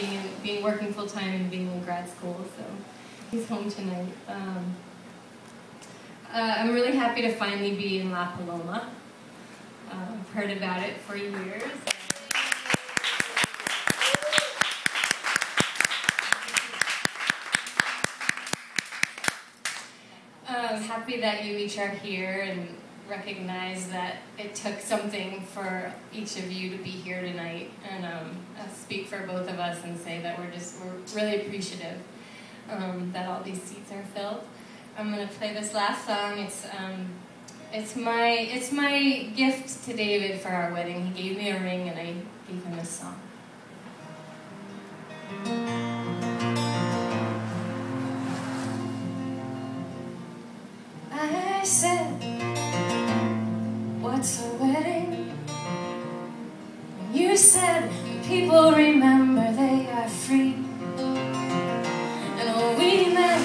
being being working full time and being in grad school. So he's home tonight. Um, uh, I'm really happy to finally be in La Paloma. Uh, I've heard about it for years. I'm happy that you each are here and recognize that it took something for each of you to be here tonight. And um, I'll speak for both of us and say that we're just we're really appreciative um, that all these seats are filled. I'm gonna play this last song. It's um, it's my it's my gift to David for our wedding. He gave me a ring and I gave him this song. I said, wedding? You said, People remember they are free. And we met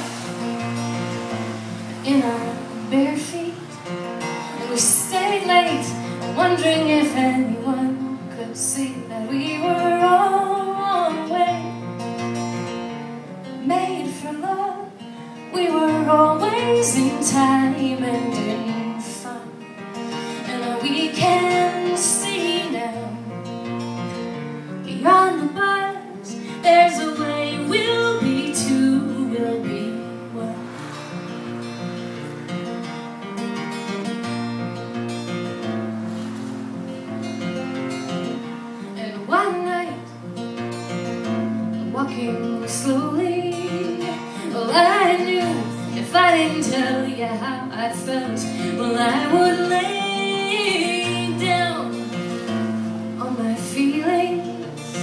in our bare feet, and we stayed late, wondering if anyone could see that we were always made for love. We were always in time and in walking slowly, well, I knew if I didn't tell you how I felt, well, I would lay down on my feelings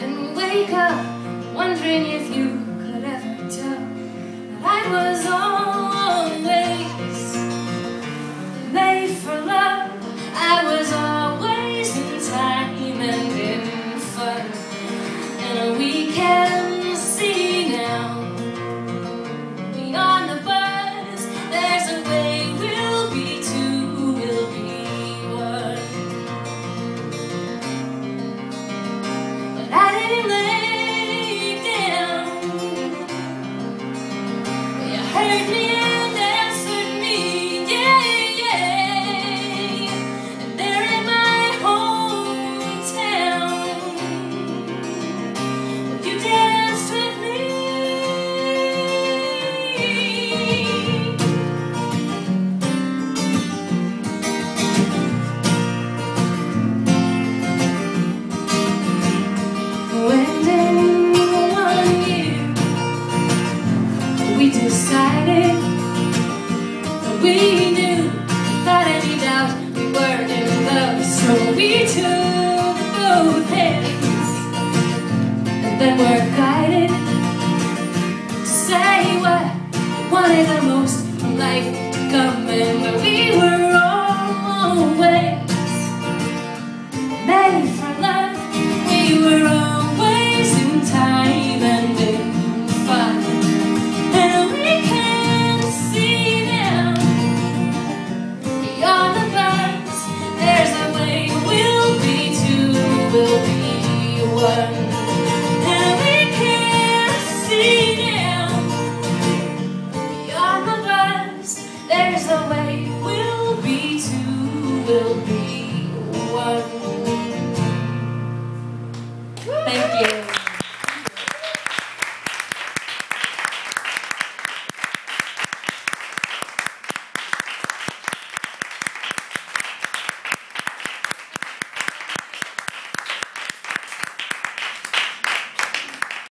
and wake up wondering if you could ever tell that I was always Heard me we decided. That we knew without any doubt we were in love, so we took both hands and then were guided to say what we wanted the most from life to come, and we were always made we'll be